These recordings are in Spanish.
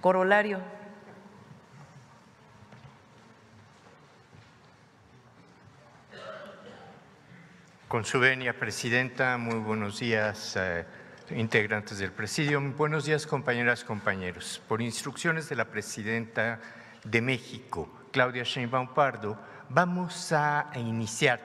Corolario. Con su venia, Presidenta, muy buenos días, eh, integrantes del Presidio. Buenos días, compañeras, compañeros. Por instrucciones de la Presidenta de México, Claudia Sheinbaum Pardo, vamos a iniciar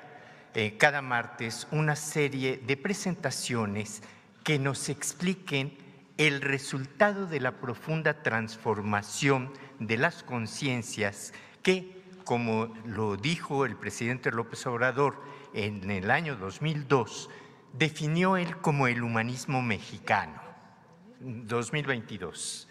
eh, cada martes una serie de presentaciones que nos expliquen el resultado de la profunda transformación de las conciencias que, como lo dijo el presidente López Obrador, en el año 2002, definió él como el humanismo mexicano, 2022.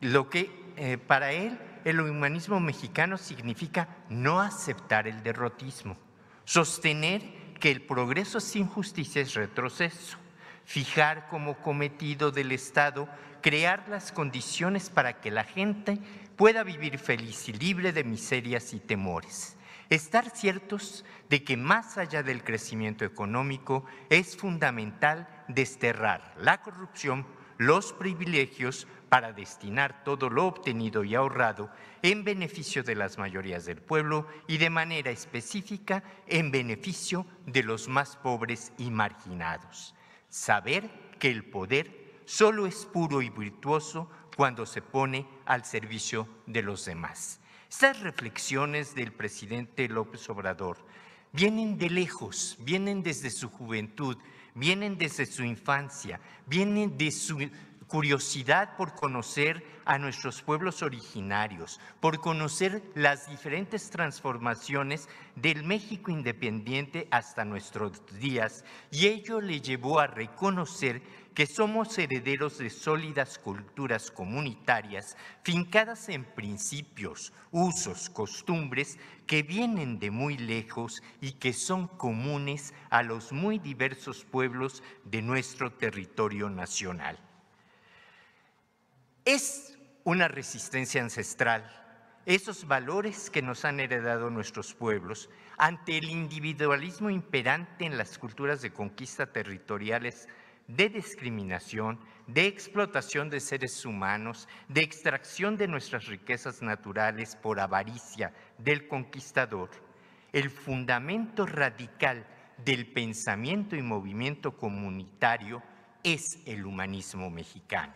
Lo que eh, para él el humanismo mexicano significa no aceptar el derrotismo, sostener que el progreso sin justicia es retroceso, fijar como cometido del Estado crear las condiciones para que la gente pueda vivir feliz y libre de miserias y temores estar ciertos de que más allá del crecimiento económico es fundamental desterrar la corrupción, los privilegios para destinar todo lo obtenido y ahorrado en beneficio de las mayorías del pueblo y de manera específica en beneficio de los más pobres y marginados. Saber que el poder solo es puro y virtuoso cuando se pone al servicio de los demás. Estas reflexiones del presidente López Obrador vienen de lejos, vienen desde su juventud, vienen desde su infancia, vienen de su curiosidad por conocer a nuestros pueblos originarios, por conocer las diferentes transformaciones del México independiente hasta nuestros días, y ello le llevó a reconocer que somos herederos de sólidas culturas comunitarias fincadas en principios, usos, costumbres que vienen de muy lejos y que son comunes a los muy diversos pueblos de nuestro territorio nacional. Es una resistencia ancestral, esos valores que nos han heredado nuestros pueblos ante el individualismo imperante en las culturas de conquista territoriales de discriminación, de explotación de seres humanos, de extracción de nuestras riquezas naturales por avaricia del conquistador, el fundamento radical del pensamiento y movimiento comunitario es el humanismo mexicano.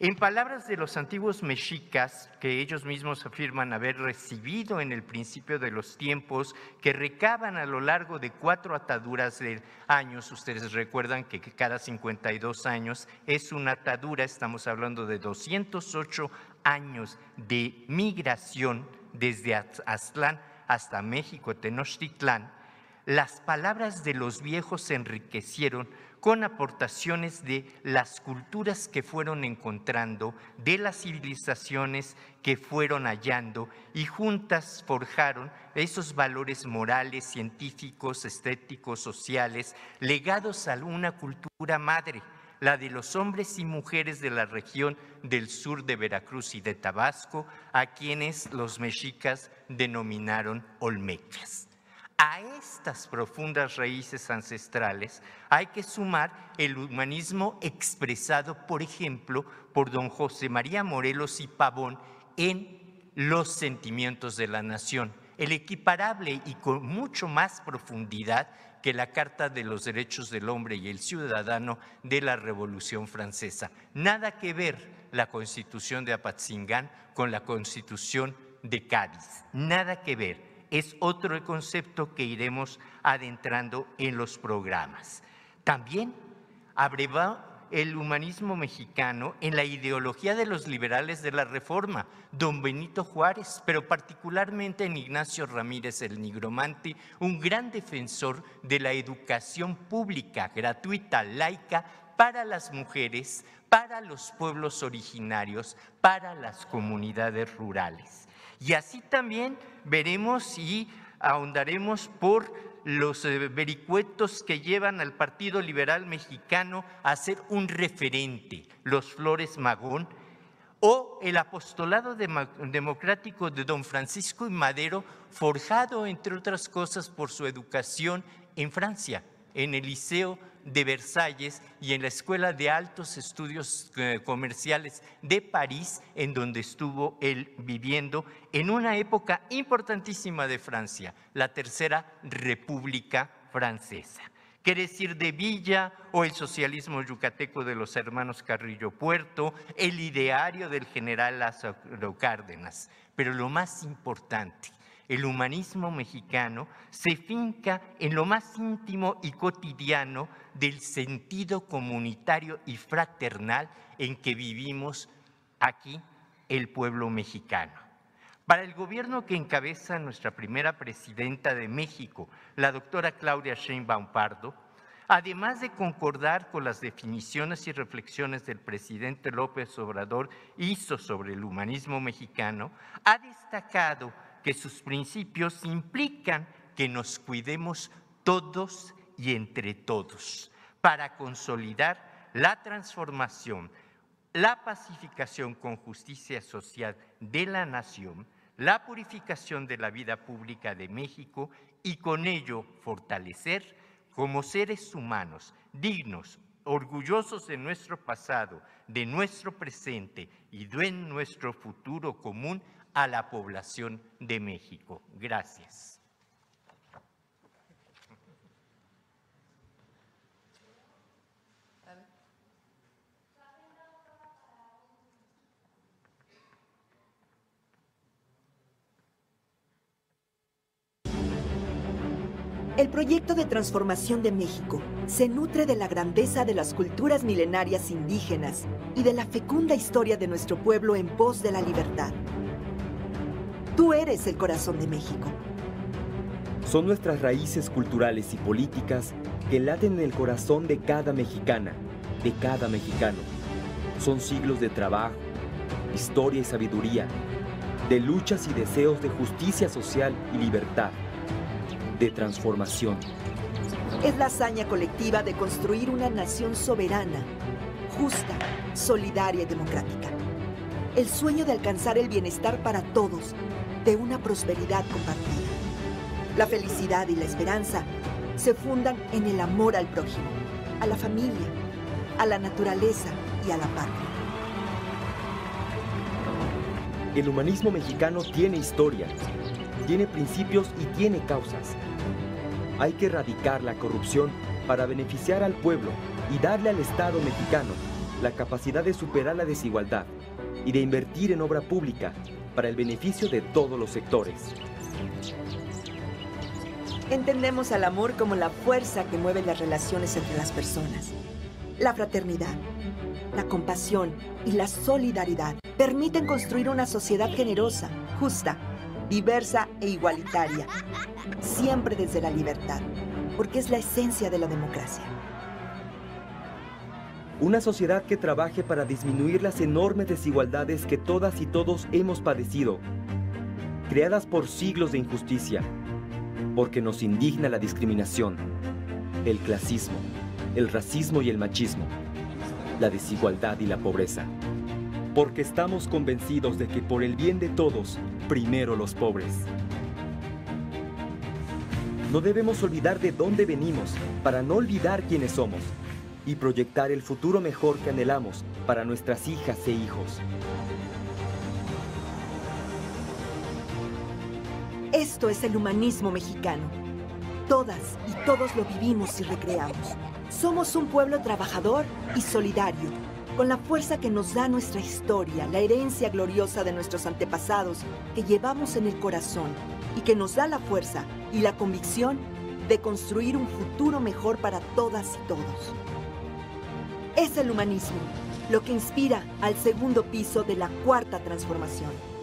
En palabras de los antiguos mexicas, que ellos mismos afirman haber recibido en el principio de los tiempos, que recaban a lo largo de cuatro ataduras de años, ustedes recuerdan que cada 52 años es una atadura, estamos hablando de 208 años de migración desde Aztlán hasta México, Tenochtitlán, las palabras de los viejos se enriquecieron con aportaciones de las culturas que fueron encontrando, de las civilizaciones que fueron hallando y juntas forjaron esos valores morales, científicos, estéticos, sociales, legados a una cultura madre, la de los hombres y mujeres de la región del sur de Veracruz y de Tabasco, a quienes los mexicas denominaron olmecas. A estas profundas raíces ancestrales hay que sumar el humanismo expresado, por ejemplo, por don José María Morelos y Pavón en Los sentimientos de la nación, el equiparable y con mucho más profundidad que la Carta de los Derechos del Hombre y el Ciudadano de la Revolución Francesa. Nada que ver la Constitución de Apatzingán con la Constitución de Cádiz, nada que ver es otro concepto que iremos adentrando en los programas. También abreva el humanismo mexicano en la ideología de los liberales de la Reforma, don Benito Juárez, pero particularmente en Ignacio Ramírez el Nigromanti, un gran defensor de la educación pública, gratuita, laica, para las mujeres, para los pueblos originarios, para las comunidades rurales. Y así también veremos y ahondaremos por los eh, vericuetos que llevan al Partido Liberal Mexicano a ser un referente, los Flores Magón, o el apostolado democrático de don Francisco y Madero, forjado, entre otras cosas, por su educación en Francia, en el Liceo de Versalles y en la Escuela de Altos Estudios eh, Comerciales de París, en donde estuvo él viviendo en una época importantísima de Francia, la Tercera República Francesa. ¿Qué decir de Villa o el socialismo yucateco de los hermanos Carrillo Puerto, el ideario del general Lázaro Cárdenas? Pero lo más importante, el humanismo mexicano se finca en lo más íntimo y cotidiano del sentido comunitario y fraternal en que vivimos aquí el pueblo mexicano. Para el gobierno que encabeza nuestra primera presidenta de México, la doctora Claudia Sheinbaum Pardo, además de concordar con las definiciones y reflexiones del presidente López Obrador hizo sobre el humanismo mexicano, ha destacado que sus principios implican que nos cuidemos todos y entre todos para consolidar la transformación, la pacificación con justicia social de la nación, la purificación de la vida pública de México y con ello fortalecer como seres humanos dignos, orgullosos de nuestro pasado, de nuestro presente y de nuestro futuro común a la población de México. Gracias. El proyecto de transformación de México se nutre de la grandeza de las culturas milenarias indígenas y de la fecunda historia de nuestro pueblo en pos de la libertad. Tú eres el corazón de México. Son nuestras raíces culturales y políticas que laten en el corazón de cada mexicana, de cada mexicano. Son siglos de trabajo, historia y sabiduría, de luchas y deseos de justicia social y libertad, de transformación. Es la hazaña colectiva de construir una nación soberana, justa, solidaria y democrática. El sueño de alcanzar el bienestar para todos de una prosperidad compartida. La felicidad y la esperanza se fundan en el amor al prójimo, a la familia, a la naturaleza y a la patria. El humanismo mexicano tiene historia, tiene principios y tiene causas. Hay que erradicar la corrupción para beneficiar al pueblo y darle al Estado mexicano la capacidad de superar la desigualdad y de invertir en obra pública para el beneficio de todos los sectores. Entendemos al amor como la fuerza que mueve las relaciones entre las personas. La fraternidad, la compasión y la solidaridad permiten construir una sociedad generosa, justa, diversa e igualitaria, siempre desde la libertad, porque es la esencia de la democracia. Una sociedad que trabaje para disminuir las enormes desigualdades que todas y todos hemos padecido, creadas por siglos de injusticia, porque nos indigna la discriminación, el clasismo, el racismo y el machismo, la desigualdad y la pobreza. Porque estamos convencidos de que por el bien de todos, primero los pobres. No debemos olvidar de dónde venimos para no olvidar quiénes somos y proyectar el futuro mejor que anhelamos para nuestras hijas e hijos. Esto es el humanismo mexicano. Todas y todos lo vivimos y recreamos. Somos un pueblo trabajador y solidario, con la fuerza que nos da nuestra historia, la herencia gloriosa de nuestros antepasados que llevamos en el corazón y que nos da la fuerza y la convicción de construir un futuro mejor para todas y todos es el humanismo, lo que inspira al segundo piso de la cuarta transformación.